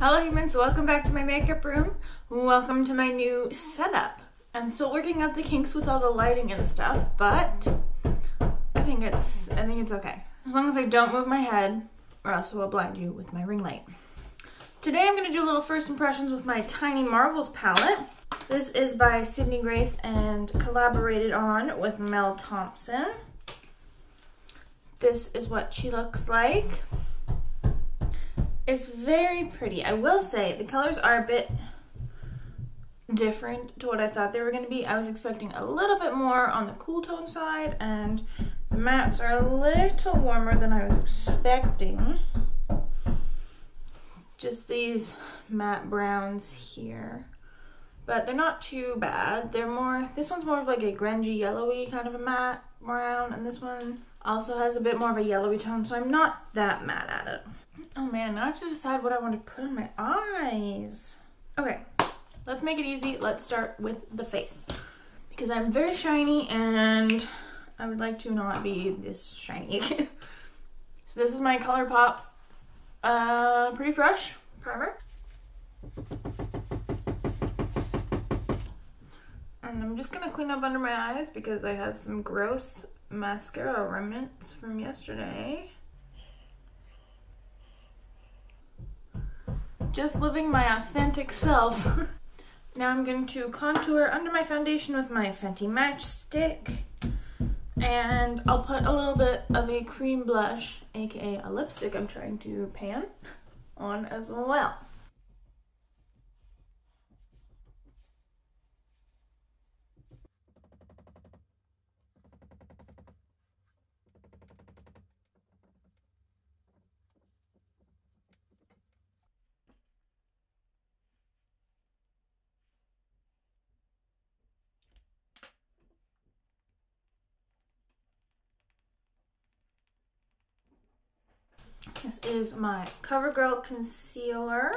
Hello humans, welcome back to my makeup room. Welcome to my new setup. I'm still working out the kinks with all the lighting and stuff, but I think it's I think it's okay. As long as I don't move my head, or else I will blind you with my ring light. Today I'm gonna do a little first impressions with my Tiny Marvels palette. This is by Sydney Grace and collaborated on with Mel Thompson. This is what she looks like. It's very pretty. I will say the colors are a bit different to what I thought they were going to be. I was expecting a little bit more on the cool tone side and the mattes are a little warmer than I was expecting. Just these matte browns here. But they're not too bad. They're more, this one's more of like a grungy yellowy kind of a matte brown and this one also has a bit more of a yellowy tone so I'm not that mad at it. Man, now I have to decide what I want to put on my eyes. Okay, let's make it easy. Let's start with the face. Because I'm very shiny and I would like to not be this shiny. so this is my ColourPop uh, Pretty Fresh primer. And I'm just to clean up under my eyes because I have some gross mascara remnants from yesterday. Just living my authentic self. now I'm going to contour under my foundation with my Fenty Match Stick. And I'll put a little bit of a cream blush, aka a lipstick I'm trying to pan, on as well. This is my CoverGirl Concealer.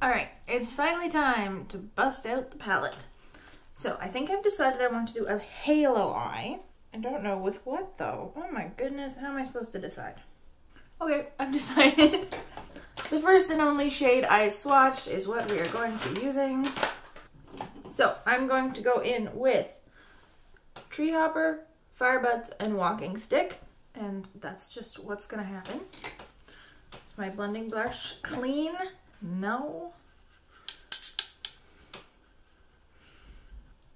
All right, it's finally time to bust out the palette. So I think I've decided I want to do a halo eye. I don't know with what though. Oh my goodness, how am I supposed to decide? Okay, I've decided. the first and only shade I swatched is what we are going to be using. So I'm going to go in with Tree Hopper, Firebuds, and Walking Stick. And that's just what's gonna happen. Is my blending brush clean? No.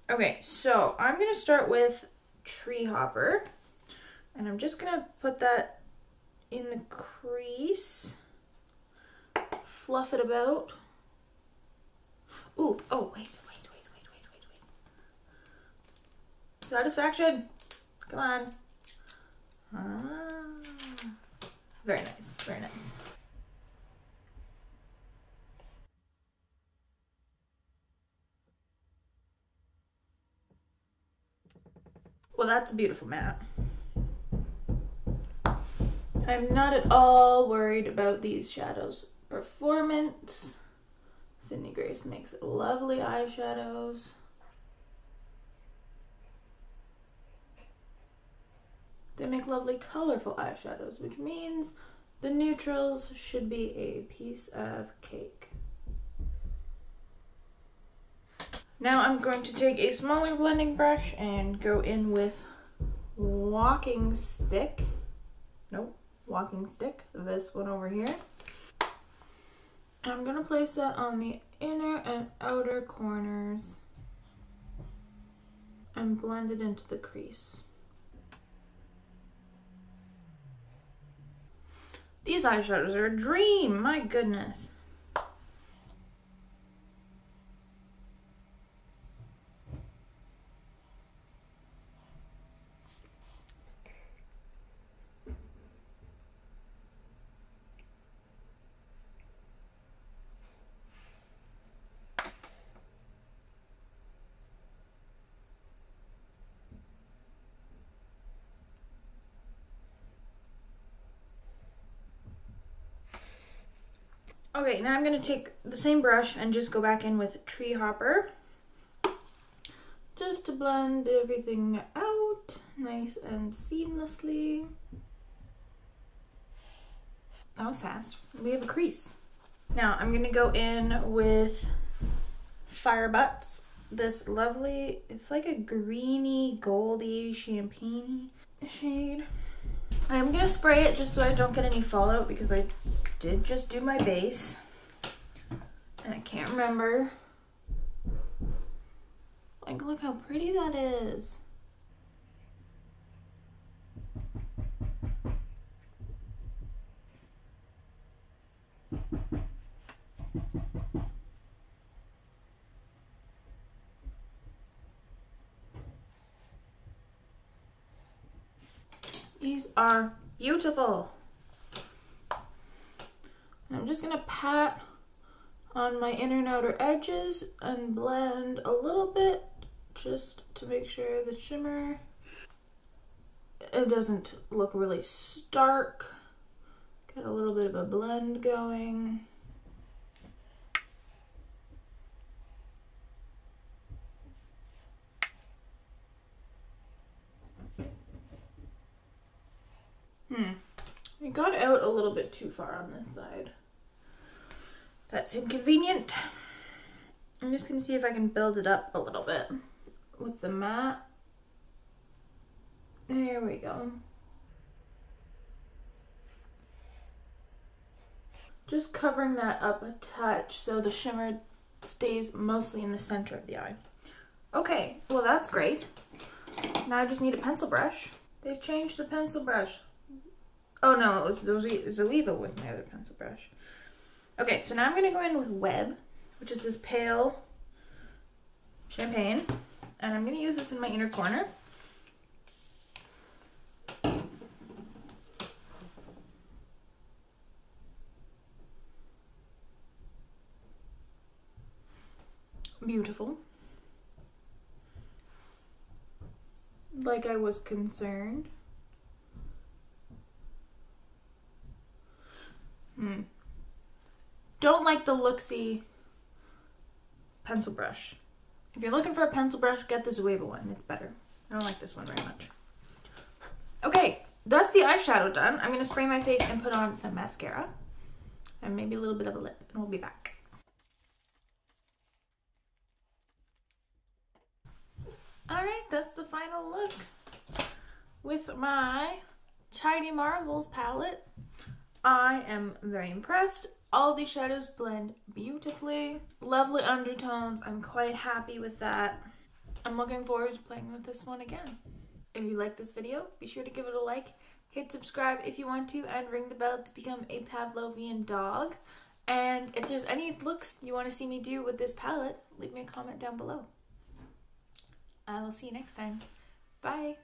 Okay, so I'm gonna start with Tree Hopper. And I'm just gonna put that in the crease. Fluff it about. Ooh, oh, wait, wait, wait, wait, wait, wait, wait. Satisfaction. Come on. Ah. Very nice, very nice. That's a beautiful matte. I'm not at all worried about these shadows performance. Sydney Grace makes lovely eyeshadows. They make lovely colorful eyeshadows, which means the neutrals should be a piece of cake. Now I'm going to take a smaller blending brush and go in with walking stick. Nope, walking stick, this one over here. I'm going to place that on the inner and outer corners and blend it into the crease. These eyeshadows are a dream, my goodness. Okay, now I'm going to take the same brush and just go back in with Tree Hopper. Just to blend everything out nice and seamlessly. That was fast. We have a crease. Now I'm going to go in with Fire Butts. This lovely, it's like a greeny, goldy, champagne shade. I'm going to spray it just so I don't get any fallout because I did just do my base. And I can't remember. Like, look how pretty that is. These are beautiful. Just gonna pat on my inner and outer edges and blend a little bit just to make sure the shimmer it doesn't look really stark. Get a little bit of a blend going. Hmm. It got out a little bit too far on this side. That's inconvenient. I'm just gonna see if I can build it up a little bit with the matte. There we go. Just covering that up a touch so the shimmer stays mostly in the center of the eye. Okay, well that's great. Now I just need a pencil brush. They've changed the pencil brush. Oh no, it was Zoeva with my other pencil brush. Okay, so now I'm going to go in with Web, which is this pale champagne. And I'm going to use this in my inner corner. Beautiful. Like I was concerned. Hmm. Don't like the looksy pencil brush. If you're looking for a pencil brush, get the Zoeva one. It's better. I don't like this one very much. Okay, that's the eyeshadow done. I'm gonna spray my face and put on some mascara and maybe a little bit of a lip and we'll be back. Alright, that's the final look with my Tiny Marvels palette. I am very impressed. All these shadows blend beautifully. Lovely undertones. I'm quite happy with that. I'm looking forward to playing with this one again. If you like this video, be sure to give it a like, hit subscribe if you want to, and ring the bell to become a Pavlovian dog. And if there's any looks you want to see me do with this palette, leave me a comment down below. I will see you next time. Bye!